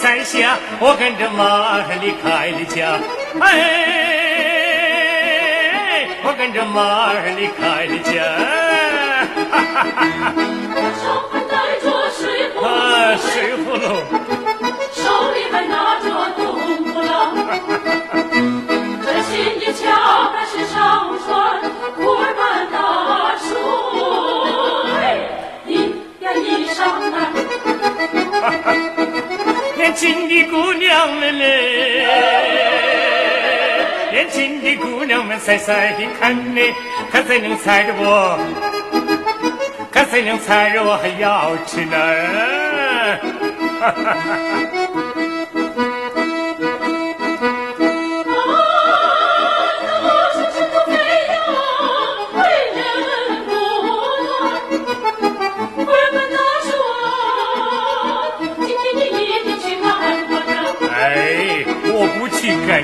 在下，我跟着马儿离开了家。哎，我跟着马儿离开了家。手还带着水壶，啊，水葫芦，手里还拿着冬不郎。这心一瞧，那是姑娘们嘞，年轻的姑娘们晒晒的看呢，看谁能猜着我，看谁能猜着我还要吃呢。哎，